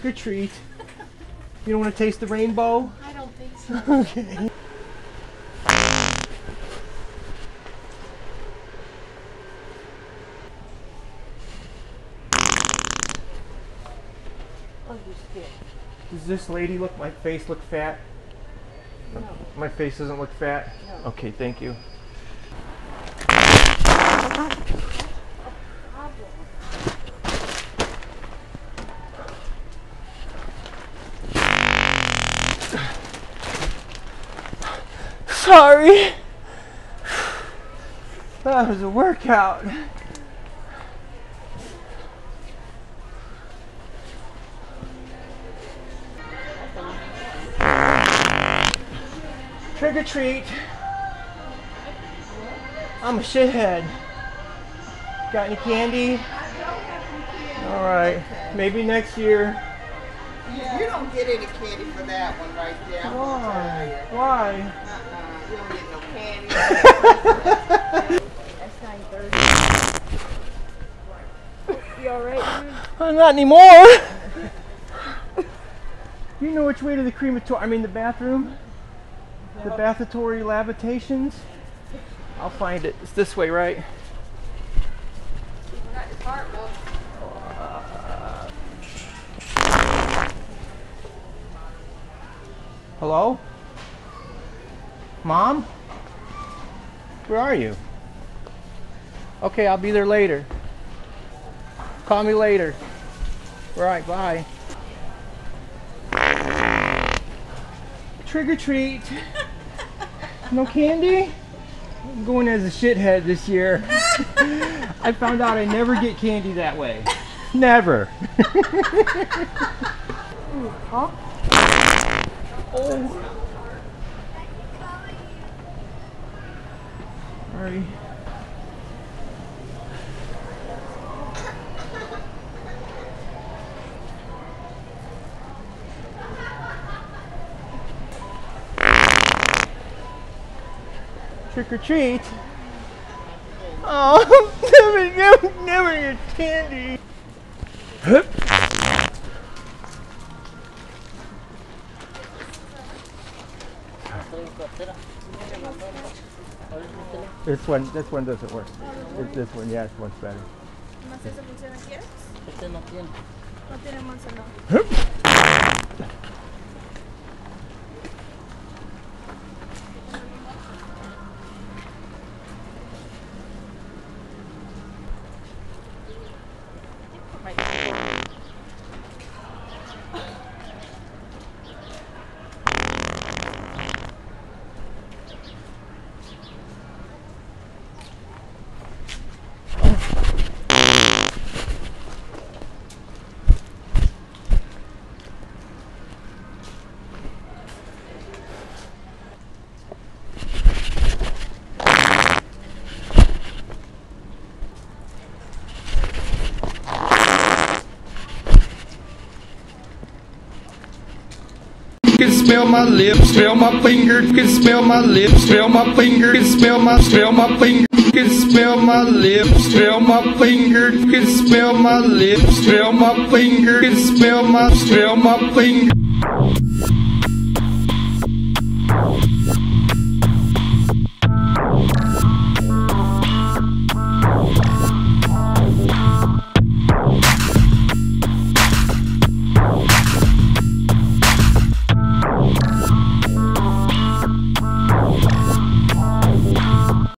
Trick or treat. You don't want to taste the rainbow? I don't think so. Okay. Oh. Does this lady look, my face look fat? No. My face doesn't look fat? No. Okay, thank you. Sorry. That was a workout. Trick or treat. I'm a shithead. Got any candy? All right. Maybe next year. You don't get any candy for that one right there. I'm gonna. Why? Uh-uh. You don't get no candy. That's 930. You alright, Uh, not anymore. you know which way to the crematory? I mean the bathroom. The bathatory lavitations. I'll find it. It's this way, right? Hello? Mom? Where are you? Okay, I'll be there later. Call me later. All right, bye. Trick or treat. No candy? I'm going as a shithead this year. I found out I never get candy that way. Never. huh? Oh. Sorry. Trick or treat. Oh, never, never, never get candy. This one, this one doesn't work. It's this one, yeah, this one's better. ¿No sé funciona? ¿Quieres? Este no tiene. No tiene manzana. Smell my lips, smell my finger, can smell my lips, smell my finger, can smell my, smell my finger, can smell my lips, smell my finger, can smell my lips, smell my finger, can smell my, smell my finger.